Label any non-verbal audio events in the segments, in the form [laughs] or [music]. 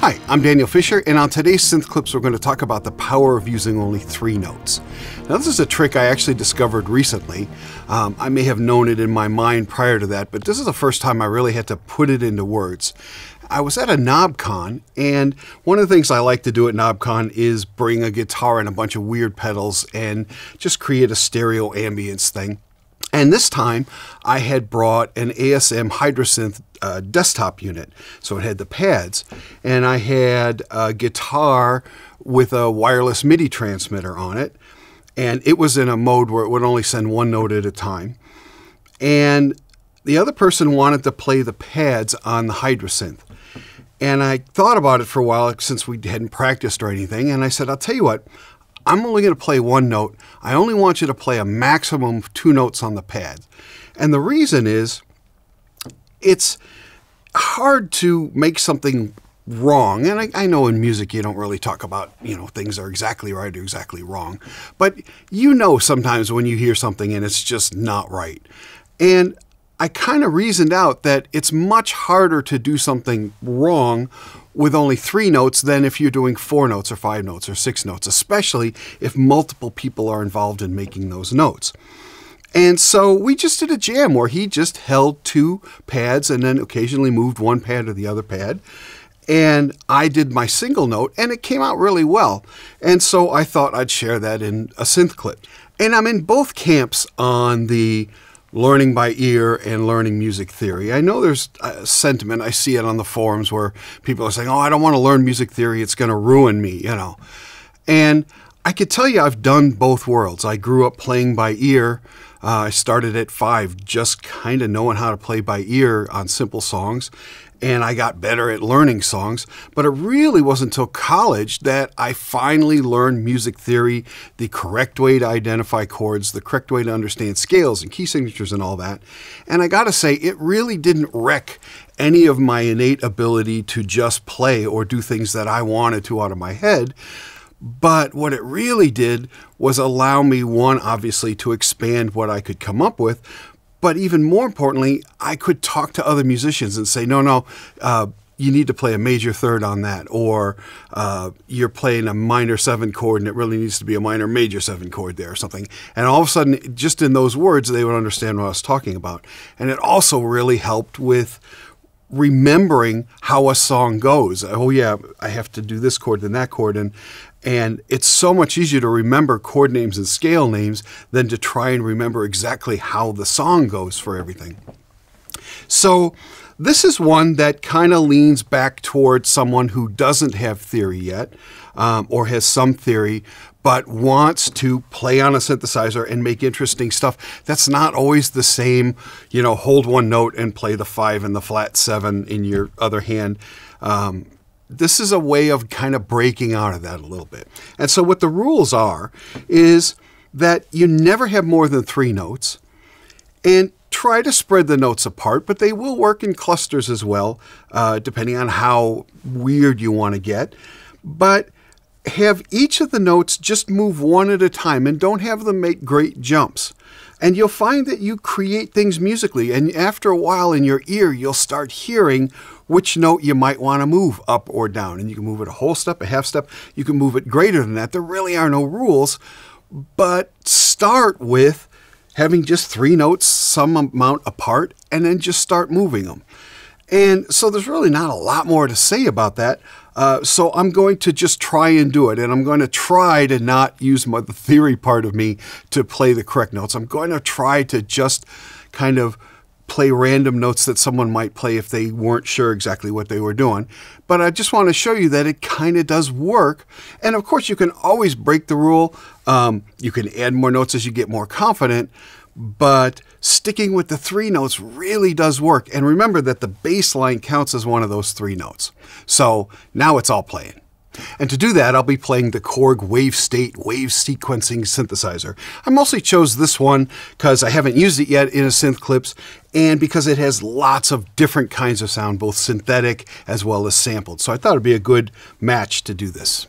Hi, I'm Daniel Fisher, and on today's Synth Clips, we're going to talk about the power of using only three notes. Now, this is a trick I actually discovered recently. Um, I may have known it in my mind prior to that, but this is the first time I really had to put it into words. I was at a KnobCon, and one of the things I like to do at KnobCon is bring a guitar and a bunch of weird pedals and just create a stereo ambience thing. And this time I had brought an ASM Hydrasynth uh, desktop unit. So it had the pads, and I had a guitar with a wireless MIDI transmitter on it. And it was in a mode where it would only send one note at a time. And the other person wanted to play the pads on the Hydrasynth. And I thought about it for a while since we hadn't practiced or anything. And I said, I'll tell you what, I'm only going to play one note. I only want you to play a maximum of two notes on the pad. And the reason is it's hard to make something wrong. And I, I, know in music you don't really talk about, you know, things are exactly right or exactly wrong. But you know sometimes when you hear something and it's just not right. And I kind of reasoned out that it's much harder to do something wrong with only three notes than if you're doing four notes or five notes or six notes, especially if multiple people are involved in making those notes. And so we just did a jam where he just held two pads and then occasionally moved one pad to the other pad. And I did my single note and it came out really well. And so I thought I'd share that in a synth clip. And I'm in both camps on the learning by ear and learning music theory. I know there's a sentiment, I see it on the forums where people are saying, oh, I don't want to learn music theory, it's going to ruin me, you know. And I could tell you I've done both worlds. I grew up playing by ear. Uh, I started at five, just kind of knowing how to play by ear on simple songs and I got better at learning songs. But it really wasn't until college that I finally learned music theory, the correct way to identify chords, the correct way to understand scales and key signatures and all that. And I got to say, it really didn't wreck any of my innate ability to just play or do things that I wanted to out of my head. But what it really did was allow me, one, obviously, to expand what I could come up with, but even more importantly, I could talk to other musicians and say, no, no, uh, you need to play a major third on that, or uh, you're playing a minor seven chord and it really needs to be a minor major seven chord there or something. And all of a sudden, just in those words, they would understand what I was talking about. And it also really helped with remembering how a song goes. Oh yeah, I have to do this chord then that chord, and and it's so much easier to remember chord names and scale names than to try and remember exactly how the song goes for everything. So this is one that kind of leans back towards someone who doesn't have theory yet, um, or has some theory, but wants to play on a synthesizer and make interesting stuff. That's not always the same, you know, hold one note and play the five and the flat seven in your other hand. Um, this is a way of kind of breaking out of that a little bit. And so, what the rules are is that you never have more than three notes and try to spread the notes apart, but they will work in clusters as well, uh, depending on how weird you want to get. But have each of the notes just move one at a time and don't have them make great jumps. And you'll find that you create things musically, and after a while in your ear, you'll start hearing which note you might want to move up or down. And you can move it a whole step, a half step, you can move it greater than that. There really are no rules, but start with having just three notes some amount apart and then just start moving them. And so there's really not a lot more to say about that. Uh, so I'm going to just try and do it. And I'm going to try to not use my, the theory part of me to play the correct notes. I'm going to try to just kind of play random notes that someone might play if they weren't sure exactly what they were doing. But I just want to show you that it kind of does work. And of course, you can always break the rule. Um, you can add more notes as you get more confident. But sticking with the three notes really does work. And remember that the bass line counts as one of those three notes. So now it's all playing. And to do that, I'll be playing the Korg Wavestate Wave Sequencing Synthesizer. I mostly chose this one because I haven't used it yet in a synth clips and because it has lots of different kinds of sound, both synthetic as well as sampled. So I thought it'd be a good match to do this.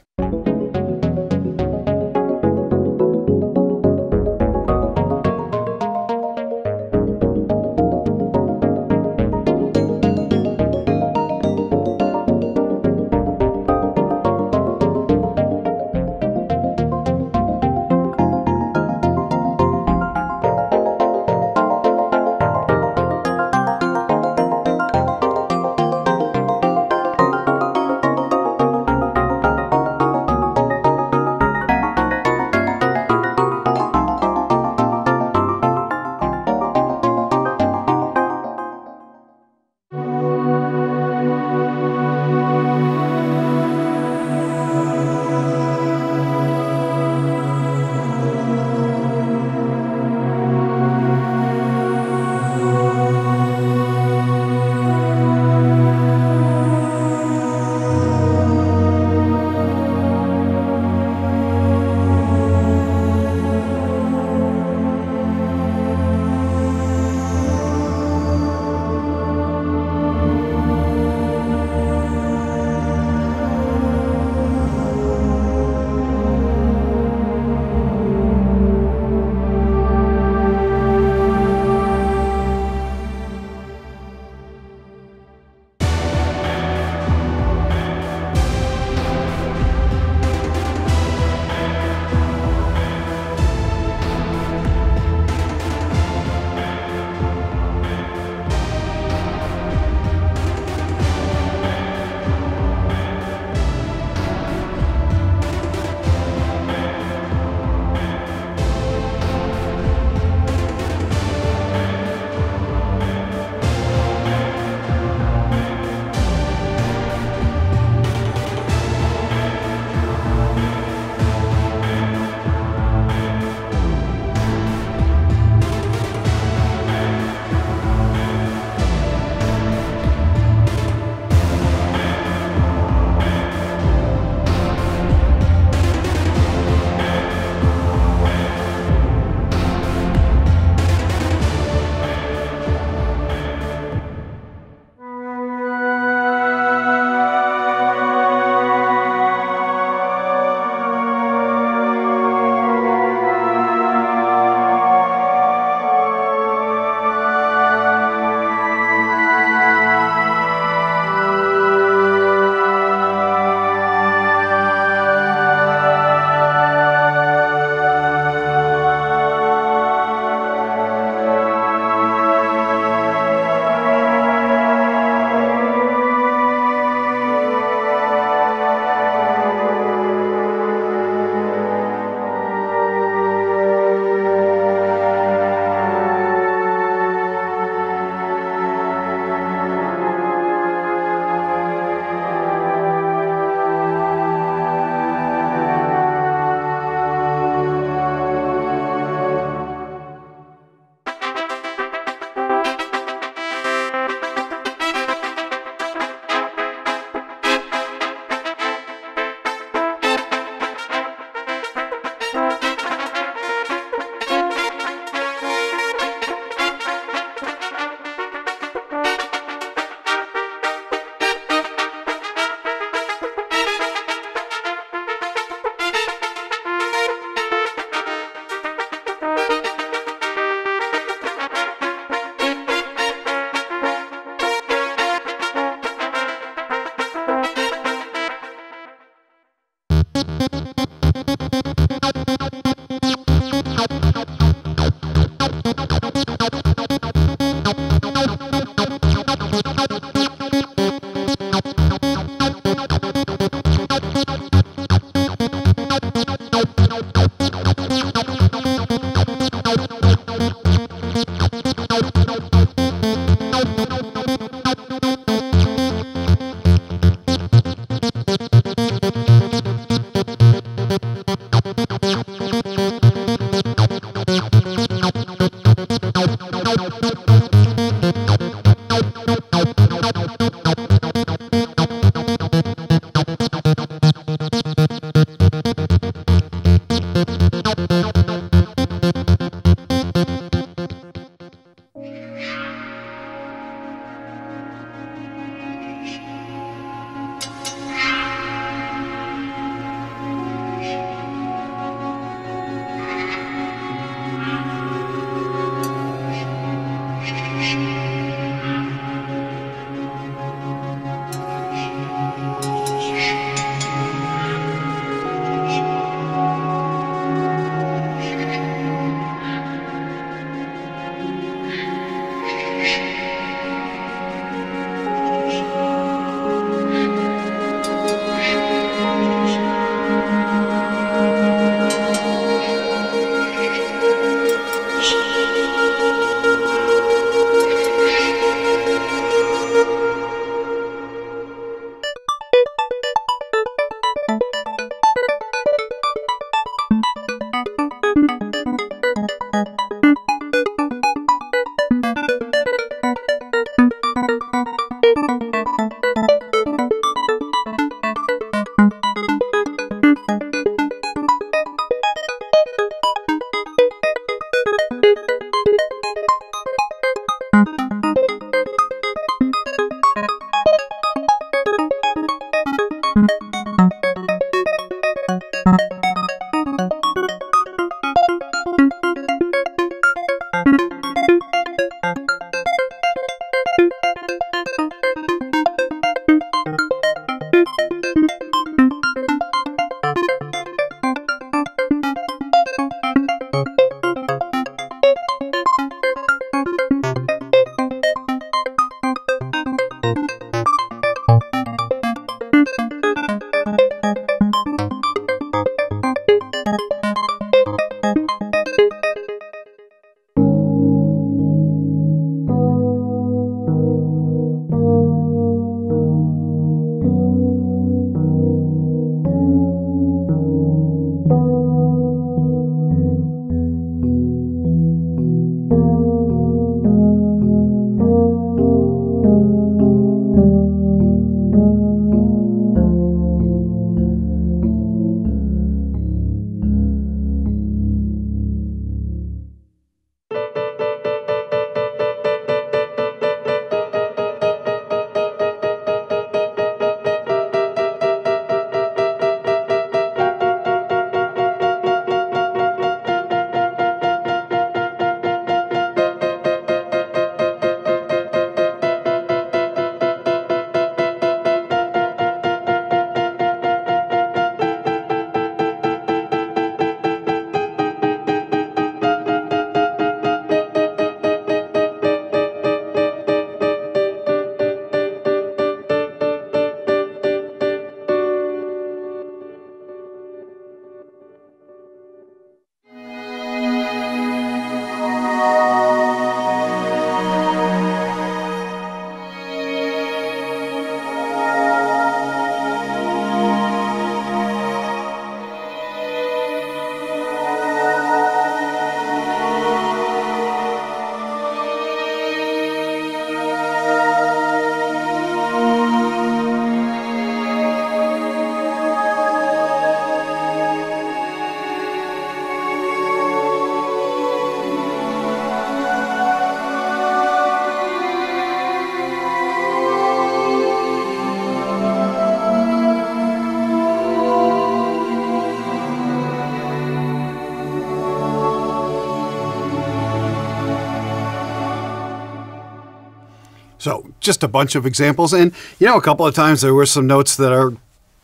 So just a bunch of examples. And, you know, a couple of times there were some notes that are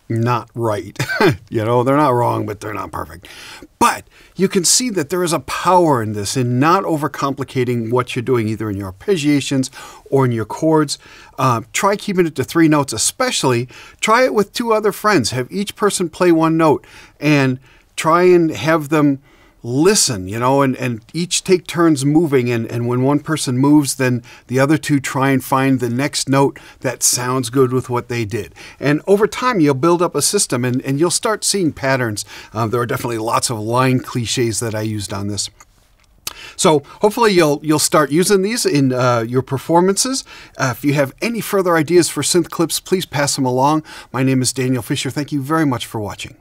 not right. [laughs] you know, they're not wrong, but they're not perfect. But you can see that there is a power in this in not overcomplicating what you're doing, either in your arpeggiations or in your chords. Uh, try keeping it to three notes, especially try it with two other friends. Have each person play one note and try and have them listen, you know, and, and each take turns moving. And, and when one person moves, then the other two try and find the next note that sounds good with what they did. And over time, you'll build up a system and, and you'll start seeing patterns. Um, there are definitely lots of line cliches that I used on this. So hopefully you'll you'll start using these in uh, your performances. Uh, if you have any further ideas for synth clips, please pass them along. My name is Daniel Fisher. Thank you very much for watching.